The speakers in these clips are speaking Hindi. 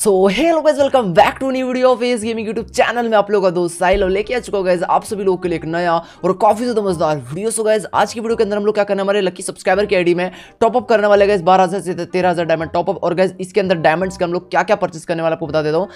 So hello guys welcome back to new video of S gaming YouTube channel में आप लोगों का दोस्त साहिल और लेके आ चुका गाइस आप सभी लोगों के लिए एक नया और काफ़ी ज़्यादा मज़ेदार वीडियो सो गाइस आज की वीडियो के अंदर हम लोग क्या करने हमारे लकी सब्सक्राइबर की आईडी में टॉपअप करने वाले गाइस बारह हज़ार से तेरह हज़ार डायमंड टॉप अप और गाइस इसके अंदर डायमंड्स के हम लोग क्या क्या परचेस करने वाले आपको बता देता हूँ।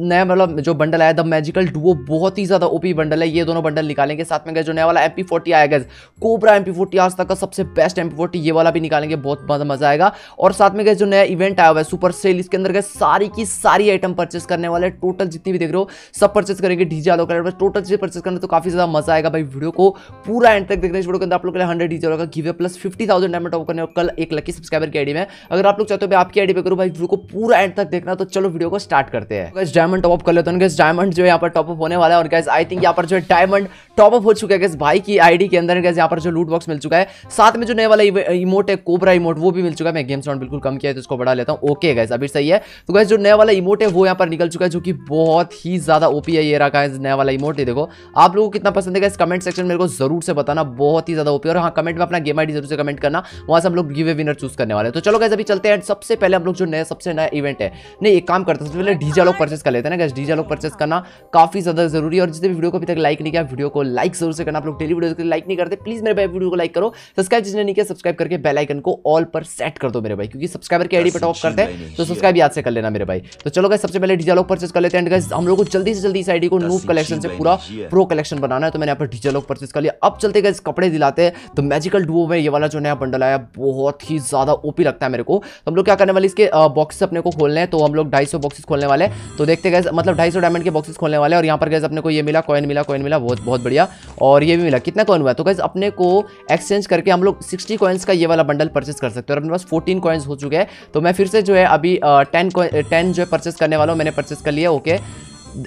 नया मतलब जो बंडल आया द मैजिकल डुओ बहुत ही ज़्यादा ओपी बंडल है। ये दोनों बंडल निकालेंगे। साथ में गए जो नया वाला एमपी फोर्टी आया गैस कोबरा एमपी फोर्टी आज तक का सबसे बेस्ट एमपी फोर्टी ये वाला भी निकालेंगे, बहुत मज़ा आएगा। और साथ में गए जो नया इवेंट आया हुआ है सुपर सेल इसके अंदर गए सारी की सारी आइटम परचेस करने वाले टोटल जितनी भी देख रहे हो, सब परचेस करेंगे डीजे आलो कलर टोटल चीज़ें परचेस करने तो काफ़ी ज़्यादा मज़ा आएगा भाई वीडियो को। पूरा एंड तक देखने इस वीडियो के अंदर आप लोग के लिए हंड्रेड डीजे होगा giveaway plus fifty thousand diamond करने कल एक लकी सब्सक्राइबर की आईडी में। अगर आप लोग चाहते हो आपकी आईडी पे करो भाई वीडियो को पूरा एंड तक देखना तो चलो वीडियो को स्टार्ट करते हैं। गैस डायमंड टॉप कर लेते हैं। डायमंड जो यहाँ पर टॉप अप होने वाला है और गैस आई थिंक यहाँ पर जो है डायमंड टॉप अप हो चुका है गैस भाई की आईडी के अंदर। गैस यहाँ पर जो लूट बॉक्स मिल चुका है। साथ में जो नए वाला इमोट है कोबरा इमोट वो भी मिल चुका है। मैं गेम साउंड बिल्कुल कम किया है तो उसको बढ़ा लेता हूँ। ओके गैस अभी सही है। तो गैस जो नया वाला इमोट है वो यहाँ पर निकल चुका है जो कि बहुत ही ज़्यादा ओपी है ये रखा है नया वाला इमोट देखो। आप लोगों को कितना पसंद है इस कमेंट सेक्शन मेरे को ज़रूर से बताना बहुत ही ज़्यादा ओपी और हाँ कमेंट में अपना गेम आई ज़रूर से कमेंट करना वहाँ से हम लोग गिवे विनर चूज़ करने वाले तो चलो गैस अभी चलते हैं। सबसे पहले हम लोग जो नया सबसे नया इवेंट है नहीं एक काम करते सबसे पहले डीजा लोग परचेस कर लेते हैं ना गैस डीजा लोग परचेस करना काफ़ी ज़्यादा ज़रूरी है। और जितने वीडियो को अभी तक लाइक नहीं किया वीडियो को लाइक ज़रूर से करना। आप लोग डेली वीडियो को लाइक नहीं करते प्लीज़ मेरे भाई वीडियो को लाइक करो। सब्सक्राइब जिसने नहीं किया सब्सक्राइब करके बेल आइकन को ऑल पर सेट कर दो मेरे भाई क्योंकि सब्सक्राइबर की आईडी पे टॉप करते हैं तो सब्सक्राइब याद से कर लेना मेरे भाई। तो चलो गए सबसे पहले डीजा लोग परचेस कर लेते हैं। हम लोग को जल्दी से जल्दी इस आईडी को नूप कलेक्शन से पूरा प्रो कलेक्शन बनाना है। तो मैंने यहाँ पर डीजे लोग परचेस कर लिया। अब चलते गए कपड़े दिलाते हैं। तो मैजिकल डुओ में ये वाला जो नया बंडल आया बहुत ही ज़्यादा ओपी लगता है मेरे को। तो हम लोग क्या करने वाले इसके बॉक्सेस अपने को खोलने हैं। तो हम लोग ढाई बॉक्सेस खोलने वाले तो देखते गए मतलब ढाई डायमंड के बॉक्सेस खोलने वाले और यहाँ पर गए अपने को ये मिला कॉइन मिला कॉइन मिला बहुत बहुत बढ़िया। और ये भी मिला। कितना कॉइन हुआ तो गैस अपने को एक्सचेंज करके हम लोग सिक्सटी कॉइन्स का ये वाला बंडल परचेस कर सकते हैं। और अपने पास फोर्टीन कॉइन्स हो चुके हैं। तो मैं फिर से जो है अभी टेन टेन जो है परचेस करने वाला हूँ, मैंने परचेस कर लिया ओके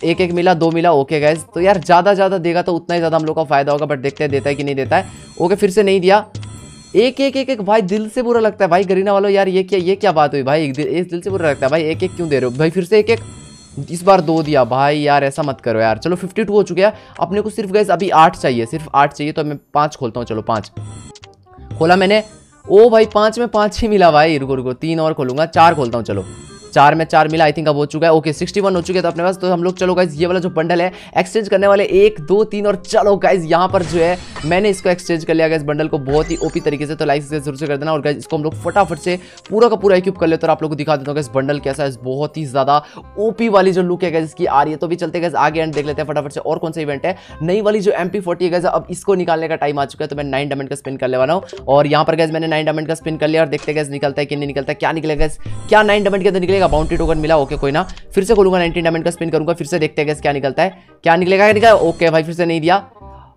एक एक मिला, दो मिला ओके गैस तो यार, ज़्यादा ज़्यादा देगा तो उतना ही ज़्यादा हम लोग का फ़ायदा होगा बट देखते हैं, देता है कि नहीं देता है. ओके फिर से नहीं दिया. एक एक एक एक, भाई, दिल से बुरा लगता है. भाई गरीना वालों, यार, ये क्या ये क्या बात हुई? भाई एक दिल से बुरा लगता है. भाई, एक एक क्यों दे रहे हो? भाई, फिर से एक एक. इस बार दो दिया. भाई, यार, ऐसा मत करो यार. चलो फिफ्टी टू हो चुके हैं. अपने को सिर्फ़ गैस अभी आठ चाहिए. सिर्फ़ आठ चाहिए तो मैं पाँच खोलता हूँ. चलो, पाँच. खोला मैंने. ओ, भाई, पाँच में पाँच ही मिला, भाई. रुको रुको. तीन और खोलूँगा. चार खोलता हूँ. चलो. चार में चार मिला आई थिंक अब हो चुका है। ओके सिक्सटी वन हो चुके तो अपने पास तो हम लोग चलो गाइज़ ये वाला जो बंडल है एक्सचेंज करने वाले एक, दो, तीन और चलो गाइज़ यहाँ पर जो है, मैंने इसको एक्सचेंज कर लिया गया इस बंडल को बहुत ही ओपी तरीके से तो लाइक से ज़रूर से कर देना, और गाइज़ इसको हम लोग फटाफट से पूरा का पूरा इक्विप कर लेते और आप लोग को दिखा देता हूँ इस बंडल कैसा है बहुत ही ज़्यादा ओपी वाली जो लुक है गैस इसकी आ रही है। तो भी चलते गए आगे एंड देख लेते हैं, फटाफट से और कौन सा इवेंट है। नई वाली जो एम पी फोर्टी है अब इसको निकालने का टाइम आ चुका है तो मैं नाइन डायमंड का स्पिन कर वाला हूँ। और यहाँ पर गैस मैंने नाइन डायमंड का स्पिन कर लिया, और देखते गैस निकलता है कि नहीं निकलता, क्या निकलेगा क्या नाइन डायमंड के अंदर निकलेगा बाउंड्री टोकन मिला ओके कोई ना। फिर से खोलूँगा नाइनटीन डायमंड का स्पिन करूँगा, फिर से देखते हैं क्या निकलता है। क्या निकलेगा क्या निकलेगा? ओके भाई, फिर से नहीं दिया।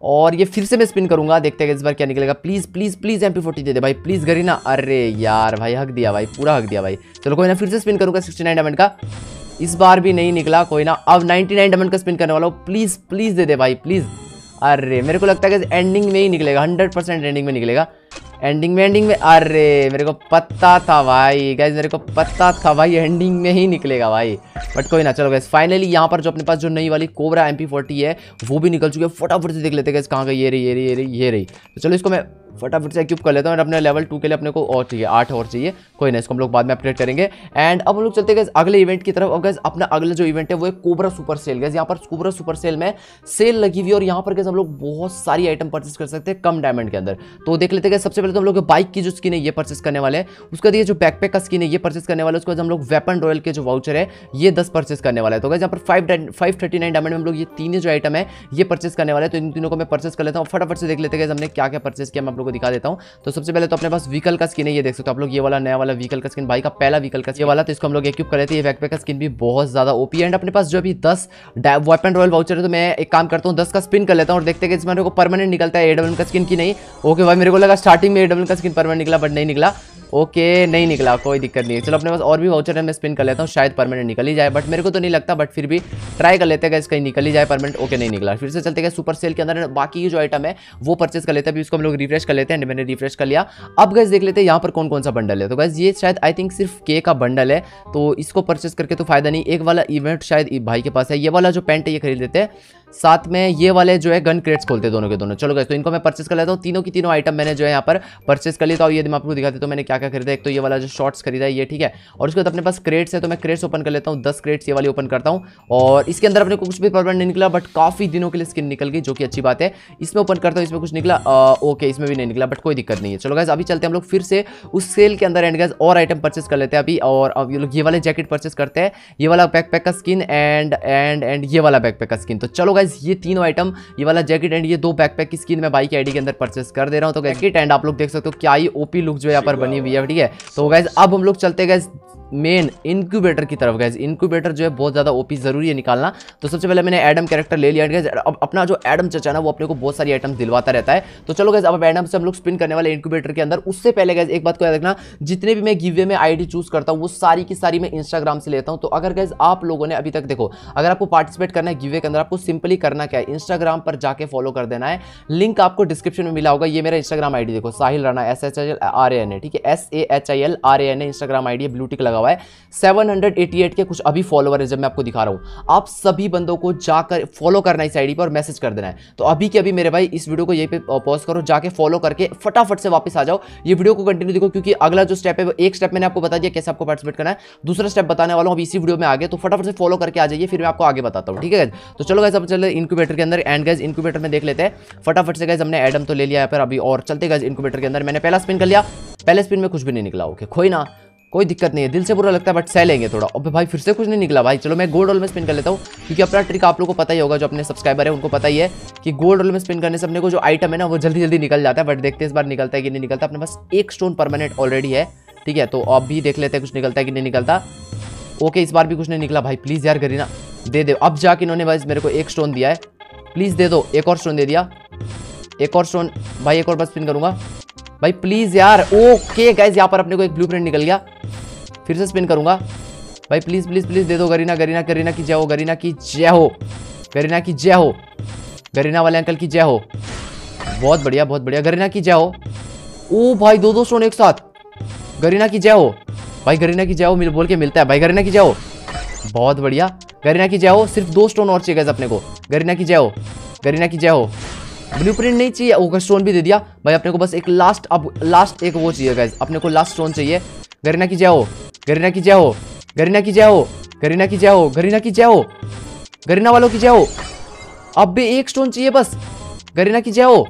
और ये फिर से मैं स्पिन करूँगा, देखते हैं इस बार क्या निकलेगा। Please please please M P दे दे भाई प्लीज़ करी ना अरे यार भाई, हक दिया भाई, पूरा हक दिया भाई। चलो कोई ना, फिर से स्पिन करूँगा सिक्सटी नाइन डायमंड का। इस बार भी नहीं निकला, कोई ना। अब नाइनटी नाइन डायमंड का स्पिन करने वाला हूँ। प्लीज़ प्लीज़ दे दे भाई प्लीज़ अरे, मेरे को लगता है कि एंडिंग में ही निकलेगा हंड्रेड परसेंट एंडिंग में निकलेगा। एंडिंग में एंडिंग में। अरे, मेरे को पता था भाई। गैस मेरे को पता था भाई एंडिंग में ही निकलेगा भाई। बट कोई ना, चलो गैस फाइनली यहाँ पर जो अपने पास जो नई वाली कोबरा एम है, वो भी निकल चुकी है। फटाफट से देख लेते गैस कहाँ का ये रही ये रही ये रही ये रही। तो चलो इसको मैं फटाफट से एक्यूब कर लेता हूँ अपने लेवल टू के लिए अपने को और चाहिए, आठ और चाहिए। कोई ना इसको हम लोग बाद में अपडेट करेंगे। एंड अब हम लोग चलते गए अगले इवेंट की तरफ़। अब गैस अपना अगला जो इवेंट है, वो है कोबरा सुपर सेल गैस यहाँ पर कोबरा सुपर सेल में सेल लगी हुई और यहाँ पर गैस हम लोग बहुत सारी आइटम परचेस कर सकते हैं कम डायमंड के अंदर। तो देख लेते हैं सबसे पहले तो हम लोग बाइक की जो स्किन है, ये परचेस करने वाले हैं। उसके बाद ये जो बैकपैक का स्किन है, ये परचेस करने वाले उसके बाद हम लोग वेपन रॉयल के जो वाउचर है, ये दस परचेस करने वाला तो गैस यहाँ पर five five thirty nine diamond में हम लोग ये तीन जो आइटम है, ये परचेस करने वाले तो इन तीनों को मैं परचेस कर लेता हूँ। फटाफट से देख लेते हैं हमने क्या क्या परचेस किया मैं लोग को दिखा देता हूँ। तो सबसे पहले तो अपने पास व्हीकल का स्किन है, ये देख सकते हो आप लोग, ये वाला नया वाला व्हीकल का स्किन बाइक का पहला व्हीकल का ये वाला तो इसको हम लोग एक्यूब कर रहे थे ये वैकपे का स्किन भी बहुत ज़्यादा ओपी एंड अपने पास जो अभी दस वेपन रॉयल वाउचर है तो मैं एक काम करता हूँ, दस का स्पिन कर लेता हूँ और देखते हैं इसमें मेरे को परमानेंट निकलता है एडब्ल्यू का स्किन की नहीं। ओके भाई, मेरे को लगा स्टार्टिंग में एडब्ल्यू का स्किन परमानेंट निकला बट नहीं निकला। ओके, नहीं निकला, कोई दिक्कत नहीं है। चलो, अपने पास और भी वाउचर है, मैं स्पिन कर लेता हूँ, शायद परमानेंट निकल ही जाए बट मेरे को तो नहीं लगता बट फिर भी ट्राई कर लेते हैं कहीं निकल ही जाए परमानेंट ओके, नहीं निकला। फिर से चलते गए सुपर सेल के अंदर बाकी जो आइटम है, वो परचेस कर लेते हैं, अभी उसको हम लोग रिफ्रेश कर लेते हैं मैंने रिफ्रेश कर लिया। अब गैस देख लेते हैं, यहाँ पर कौन कौन सा बंडल है। तो गैस ये शायद आई थिंक सिर्फ़ के का बंडल है तो इसको परचेस करके तो फ़ायदा नहीं, एक वाला इवेंट शायद भाई के पास है, ये वाला जो पेंट है, ये खरीद लेते हैं। साथ में ये वाले जो है गन क्रेट्स खोलते दोनों के दोनों। चलो गए तो इनको मैं परचेस कर लेता हूँ। तीनों की तीनों आइटम मैंने जो है यहाँ पर परचेस कर लेता हूँ ये मैं आपको दिखाते तो मैंने क्या क्या खरीदा एक तो ये वाला जो शॉर्ट्स खरीदा है, ये ठीक है। और उसके बाद अपने पास क्रेट्स है तो मैं क्रेट्स ओपन कर लेता हूँ। दस क्रेट्स ये वाली ओपन करता हूँ। और इसके अंदर अपने को कुछ भी प्रॉब्लम नहीं निकला बट काफ़ी दिनों के लिए स्किन निकल गई, जो कि अच्छी बात है। इसमें ओपन करता हूँ, इसमें कुछ निकला ओके इसमें भी नहीं निकला बट कोई दिक्कत नहीं है। चलो गैस अभी चलते हम लोग फिर से। उस सेल के अंदर एंड गैस और आइटम परचेस कर लेते हैं अभी। और अब ये लोग ये वाले जैकेट परचेस करते हैं। ये वाला बैकपैक का स्किन एंड एंड एंड ये वाला बैकपैक का स्किन तो चलो गाइज़ ये तीनों आइटम ये वाला जैकेट एंड ये दो बैकपैक की स्किन मैं बाइक की आईडी के अंदर परचेस कर दे रहा हूँ। तो जैकेट एंड आप लोग देख सकते हो क्या ही ओपी लुक जो यहाँ पर बनी हुई है ठीक है? तो गाइज़ अब हम लोग चलते गए मेन इंक्यूबेटर की तरफ़ गए इंक्यूबेटर जो है बहुत ज़्यादा ओपी ज़रूरी है निकालना। तो सबसे पहले मैंने एडम कैरेक्टर ले लिया गया अपना जो एडम चचा ना, वो अपने को बहुत सारी आइटम दिलवाता रहता है। तो चलो गैस अब एडम से हम लोग स्पिन करने वाले इंक्यूबेटर के अंदर। उससे पहले गैस एक बात को याद रखना। जितने भी मैं गिवे में आईडी चूज़ करता हूँ, वो सारी की सारी मैं इंस्टाग्राम से लेता हूँ। तो अगर गैस आप लोगों ने अभी तक देखो, अगर आपको पार्टिसिपेट करना है गिवे के अंदर, आपको सिंपली करना क्या है? इंस्टाग्राम पर जाके फॉलो कर देना है। लिंक आपको डिस्क्रिप्शन में मिला होगा। ये मेरा इंस्टाग्राम आईडी देखो, Sahil Rana S H L R A N है ठीक है? S A H I L R A N Instagram ID blue tick लगा हुआ है। सेवन 788 के कुछ अभी फॉलोवर है जब मैं आपको दिखा रहा हूँ। आप सभी बंदों को जाकर फॉलो करना इस आईडी पर मैसेज कर देना है। तो अभी के अभी मेरे भाई इस वीडियो को यहीं पे पॉज करो, जाके फॉलो करके फटाफट से वापस आ जाओ। ये वीडियो को कंटिन्यू देखो क्योंकि अगला जो स्टेप है एक स्टेप मैंने आपको बता दिया कैसे आपको पार्टिसिपेट करना है। दूसरा स्टेप बताने वाला हूँ इसी वीडियो में आगे तो फटाफट से फॉलो करके आ जाइए, फिर मैं आपको आगे बताता हूँ। ठीक है तो चलो गैस अब चले इनक्यूबेटर के अंदर। एंड गैस इनक्यूबेटर में देख लेते हैं। फटाफट से गैस हमने एडम तो ले लिया है पर, अभी और चलते गैस इनक्यूबेटर के अंदर। मैंने पहला स्पिन कर लिया। पहले स्पिन में कुछ भी नहीं निकला। ओके खोई ना। कोई दिक्कत नहीं है, दिल से बुरा लगता है बट सह लेंगे थोड़ा। और भाई फिर से कुछ नहीं निकला। भाई, चलो मैं गोल्ड रोल में स्पिन कर लेता हूँ, क्योंकि अपना ट्रिक आप लोग को पता ही होगा, जो अपने सब्सक्राइबर है, उनको पता ही है कि गोल्ड रोल में स्पिन करने से अपने को जो आइटम है ना, वो जल्दी जल्दी निकल जाता है बट देखते इस बार निकलता है कि नहीं निकलता। अपने पास एक स्टोन परमानेंट ऑलरेडी है, ठीक है? तो अब भी देख लेते हैं कुछ निकलता है कि नहीं निकलता। ओके इस बार भी कुछ नहीं निकला। भाई प्लीज़ यार करीना, दे दे। अब जाके इन्होंने बस मेरे को एक स्टोन दिया है। प्लीज़ दे दो, एक और स्टोन दे दिया। एक और स्टोन भाई, एक और बस स्पिन करूँगा। भाई प्लीज़ यार ओके गाइज़ यहाँ पर अपने को एक ब्लू निकल गया फिर से स्पिन करूँगा भाई प्लीज़ प्लीज़ प्लीज़ दे दो गरीना गरीना गरीना की जय हो गरीना की जय हो गरीना की जय हो गरीना वाले अंकल की जय हो बहुत बढ़िया बहुत बढ़िया गरीना की जय हो ओ भाई दो दो स्टोन एक साथ गरीना की जय हो भाई गरीना की जय हो मिल बोल के मिलता है भाई गरीना की जय हो बहुत बढ़िया गरीना की जय हो सिर्फ़ दो स्टोन और चाहिए अपने को गरीना की जय हो गरीना की जय हो ब्लू नहीं चाहिए ओके स्टोन भी दे दिया। भाई, अपने को बस एक लास्ट अब लास्ट एक वो चाहिए गैस अपने को लास्ट स्टोन चाहिए। गरीना की जय हो, गरीना की जय हो, गरीना की जय हो, गरीना की जय हो, गरीना की जय हो, गरीना वालों की जय हो। अब भी एक स्टोन चाहिए बस। गरीना की जय हो।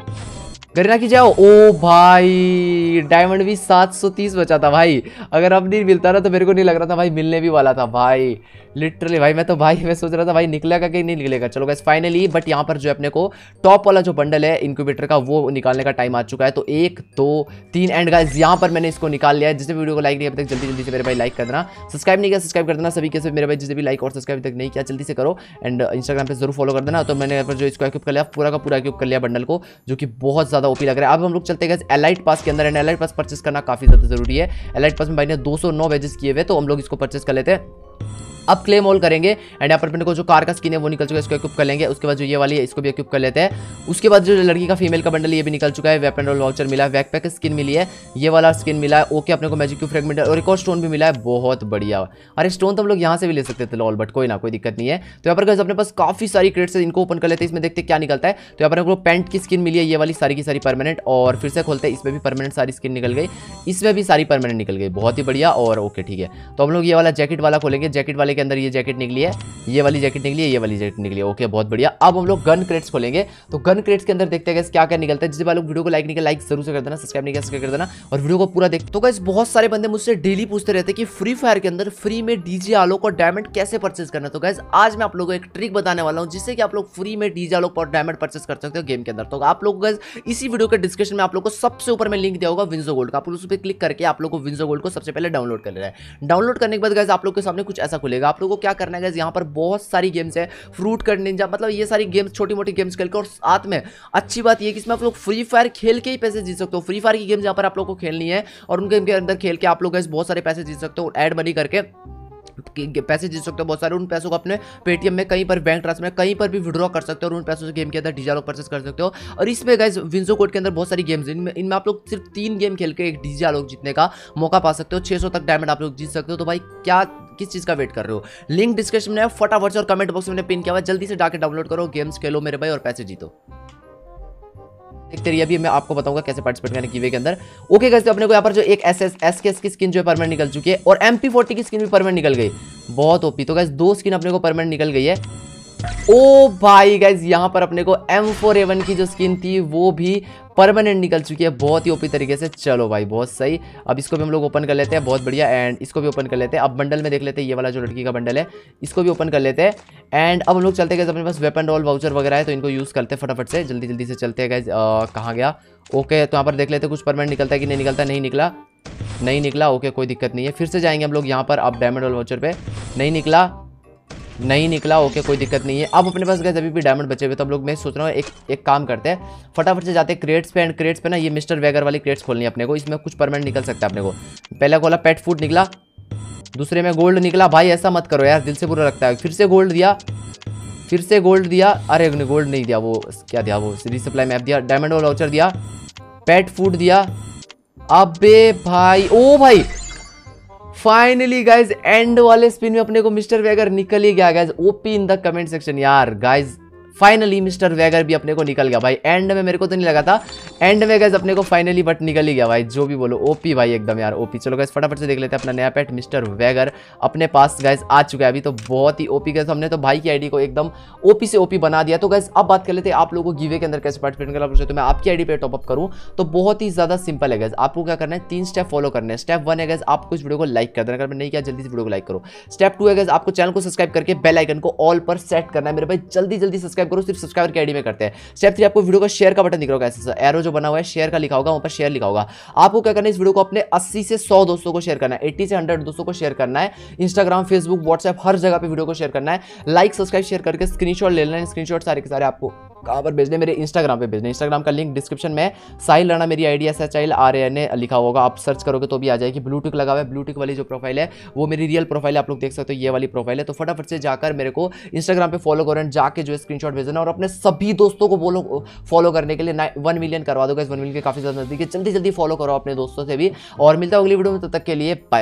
गरीना की जाओ ओ भाई डायमंड भी 730 बचा था भाई। अगर अब नहीं मिलता ना तो मेरे को नहीं लग रहा था भाई मिलने भी वाला था भाई। लिटरली भाई, मैं तो भाई, मैं सोच रहा था भाई निकलेगा कि नहीं निकलेगा। चलो गैस फाइनली बट यहाँ पर जो अपने को टॉप वाला जो बंडल है इंक्यूबेटर का, वो निकालने का टाइम आ चुका है। तो एक, दो, तीन एंड गाइस यहाँ पर मैंने इसको निकाल लिया है। जिसे वीडियो को लाइक नहीं अभी तक जल्दी जल्दी से मेरे भाई लाइक कर देना। सब्सक्राइब नहीं किया सब्सक्राइब कर देना। सभी के मेरे भाई जिसे भी लाइक और सब्सक्राइब तक नहीं किया, जल्दी से करो। एंड इंस्टाग्राम पर ज़रूर फॉलो कर देना। तो मैंने जो इसको एक्यूब कर लिया, पूरा का पूरा एक्यूब कर लिया बंडल को, जो कि बहुत ज़्यादा ओपी लग रहा है। अब हम लोग चलते गए एलाइट पास के अंदर। एंड एलाइट पास परचेस करना काफ़ी ज़्यादा ज़रूरी है। एलाइट पास में भाई ने दो सौ वेजेस किए हुए तो हम लोग इसको परचेस कर लेते हैं। अब क्लेम ऑल करेंगे। एंड यहाँ पर अपने को जो कार का स्किन है, वो निकल चुका है, इसको इक्विप कर लेंगे। उसके बाद जो ये वाली है, इसको भी इक्विप कर लेते हैं। उसके बाद जो लड़की का फीमेल का बंडल ये भी निकल चुका है। वेपन रोल वाउचर मिला है वैकपैक स्किन मिली है। ये वाला स्किन मिला है। ओके अपने को मैजिक क्यू फ्रेगमेंट और एक और स्टोन भी मिला है। बहुत बढ़िया। अरे स्टोन तो हम लोग यहाँ से भी ले सकते थे लॉल बट कोई ना, कोई दिक्कत नहीं है। तो यहाँ पर अपने पास काफ़ी सारी क्रेट्स इनको ओपन कर लेते हैं। इसमें देखते क्या निकलता है। तो यहाँ पर पेंट की स्किन मिली है, ये वाली सारी की सारी परमानेंट और फिर से खोलते हैं, इसमें भी परमानेंट सारी स्किन निकल गई। इसमें भी सारी परमानेंट निकल गई। बहुत ही बढ़िया। और ओके ठीक है। तो हम लोग ये वाला जैकेट वाला खोलेंगे। जैकेट वाले के अंदर ये जैकेट निकली है, ये वाली जैकेट निकली है, ये वाली जैकेट निकली है। ओके बहुत बढ़िया। अब हम लोग गन क्रेट्स खोलेंगे। तो गन क्रेट्स के अंदर देखते हैं क्या क्या निकलता है। जिस लोग वीडियो को लाइक नहीं लाइक ज़रूर से कर देना सब्सक्राइब नहीं कर देना और वीडियो को पूरा देख तो गैस बहुत सारे बंदे मुझसे डेली पूछते रहते कि फ्री फायर के अंदर फ्री में डीजे आलोक और डायमंड कैसे परचेज करना तो गैस आज मैं आप लोगों को एक ट्रिक बताने वाला हूँ, जिससे कि आप लोग फ्री में डीजे आलोक और डायमंड परचेज कर सकते हो गेम के अंदर। तो आप लोग गैस इसी वीडियो के डिस्क्रिप्शन में आप लोग को सबसे ऊपर में लिंक दिया होगा विंजो गोल्ड का। आप उस पर क्लिक करके आप लोग को विंजो गोल्ड को सबसे पहले डाउनलोड कर लेना है। डाउनलोड करने के बाद गैस आप लोग के सामने कुछ ऐसा खुलेगा आप लोगों को क्या करना है यहाँ पर बहुत सारी गेम्स है। फ्रूट कट निंजा मतलब ये सारी गेम्स छोटी मोटी गेम्स खेल के और साथ में अच्छी बात ये कि इसमें आप लोग फ्री फायर खेल के ही पैसे जीत सकते हो। फ्री फायर की गेम्स यहाँ पर आप लोग को खेलनी है और उन गेम के अंदर खेल के आप लोग बहुत सारे पैसे जीत सकते हो। एड मनी करके पैसे जीत सकते हो बहुत सारे। उन पैसों को अपने पेटीएम में कहीं पर बैंक ट्रांसफ़र में कहीं पर भी विड्रॉ कर सकते हो और उन पैसों से गेम के अंदर डीजे लोग परचेस कर सकते हो। और इसमें गाइज़ विंजो कोड के अंदर बहुत सारी गेम्स इनमें इनमें आप लोग सिर्फ़ तीन गेम खेल के एक डीजे लोग जीतने का मौका पा सकते हो। छह तक डायमंड आप लोग जीत सकते हो। तो भाई, क्या किस चीज़ का वेट कर रहे हो? लिंक डिस्क्रिप्शन में फटाफट से और कमेंट बॉक्स में पिन किया हुआ जल्दी से जाकर डाउनलोड करो गेम्स खेलो मेरे भाई और पैसे जीतो। देखते रहिए अभी मैं आपको बताऊँगा कैसे पार्टिसिपेट करने की के अंदर। ओके गैस तो अपने को यहाँ पर जो एक एस एस एस के की स्किन जो है परमानेंट निकल चुकी है और एम पी फोर्टी की स्किन भी परमानेंट निकल गई। बहुत ओपी तो गैस दो स्किन अपने को परमानेंट निकल गई है। ओ भाई गाइज़ यहाँ पर अपने को एम फोर एवन की जो स्किन थी, वो भी परमानेंट निकल चुकी है। बहुत ही ओपी तरीके से। चलो भाई, बहुत सही। अब इसको भी हम लोग ओपन कर लेते हैं। बहुत बढ़िया। एंड इसको भी ओपन कर लेते हैं। अब बंडल में देख लेते हैं। ये वाला जो लड़की का बंडल है, इसको भी ओपन कर लेते हैं। एंड अब हम लोग चलते गए अपने पास वेपन रोल वाउचर वगैरह है तो इनको यूज़ करते हैं फटाफट से। जल्दी जल्दी से चलते हैं गए कहाँ गया? ओके तो यहाँ पर देख लेते कुछ परमानेंट निकलता है कि नहीं निकलता। नहीं निकला। नहीं निकला। ओके कोई दिक्कत नहीं है। फिर से जाएँगे हम लोग यहाँ पर, अब डायमंड वाउचर पर नहीं निकला। नहीं निकला, ओके, कोई दिक्कत नहीं है। अब अपने पास गए अभी भी डायमंड बचे हुए तो हम लोग मैं सोच रहा हूँ, एक एक काम करते हैं। फटाफट से जाते हैं क्रेट्स पे एंड क्रेट्स पे ना ये मिस्टर वैगर वाली क्रेट्स खोलनी है अपने को। इसमें कुछ परमानेंट निकल सकता है अपने को। पहला खोला पेट फ़ूड निकला। दूसरे में गोल्ड निकला। भाई, ऐसा मत करो यार, दिल से बुरा लगता है। फिर से गोल्ड दिया। फिर से गोल्ड दिया। अरे गोल्ड नहीं दिया, वो, क्या दिया वो? रिसप्लाई मैप दिया। डायमंड वाउचर दिया। पेट फ़ूड दिया। अबे भाई, ओ भाई! फाइनली गाइज़ एंड वाले स्पिन में अपने को मिस्टर वेगर निकल ही गया guys OP in the comment section यार. गाइज़ फाइनली मिस्टर वेगर भी अपने को निकल गया। भाई एंड में मेरे को तो नहीं लगा था। एंड में गैस अपने को फाइनली बट निकल ही गया। भाई, जो भी बोलो ओपी भाई एकदम यार ओपी चलो गैस फटाफट से देख लेते हैं अपना नया पेट मिस्टर वेगर अपने पास गैस आ चुका है अभी तो बहुत ही ओपी गैस हमने तो भाई की आईडी को एकदम ओपी से ओपी बना दिया। तो गैस अब बात कर लेते हैं आप लोगों को गिवे के अंदर कैसे पार्टिसिपेट करना पूछे तो मैं आपकी आईडी पे टॉपअप करूँ। तो बहुत ही ज़्यादा सिंपल है गैस आपको क्या करना है, तीन स्टेप फॉलो करना है। स्टेप वन है गैस आपको इस वीडियो को लाइक कर देना। अगर नहीं किया, जल्दी से वीडियो को लाइक करो। स्टेप टू है गैस आपको चैनल को सब्सक्राइब करके बेल आइकन को ऑल पर सेट करना है। मेरे भाई जल्दी जल्दी सब्सक्राइब करो, सिर्फ़ सब्सक्राइबर की आईडी में करते हैं। स्टेप थ्री आपको वीडियो का शेयर का बटन दिख रहा होगा एरो जो बना हुआ है शेयर का लिखा होगा, वहाँ पर शेयर लिखा होगा। आपको क्या करना है, इस वीडियो को अपने 80 से सौ दोस्तों को शेयर करना है 80 से 100 दोस्तों को शेयर करना है। इंस्टाग्राम फेसबुक व्हाट्सएप हर जगह पर वीडियो को शेयर करना है। लाइक सब्सक्राइब शेयर करके स्क्रीनशॉट ले लेना है स्क्रीनशॉट सारे के सारे आपको कहाँ पर भेजने मेरे इंस्टाग्राम पे भेजने इंस्टाग्राम का लिंक डिस्क्रिप्शन में साहिल राणा मेरी ID S H R N A लिखा होगा। आप सर्च करोगे तो भी आ जाएगी। ब्लूटूथ लगा हुआ है। ब्लूटूथ वाली जो प्रोफ़ाइल है, वो मेरी रियल प्रोफ़ाइल है। आप लोग देख सकते हो ये वाली प्रोफ़ाइल है। तो फटाफट से जाकर मेरे को इंस्टाग्राम पर फॉलो करो एंड जाके जो है स्क्रीन भेजना और अपने सभी दोस्तों को बोलो फॉलो करने के लिए वन मिलियन करवा दो वन मिलियन के काफ़ी ज़्यादा नज़दीक है। जल्दी जल्दी फॉलो करो अपने दोस्तों से भी। और मिलता है अगली वीडियो में, तब तक के लिए बाय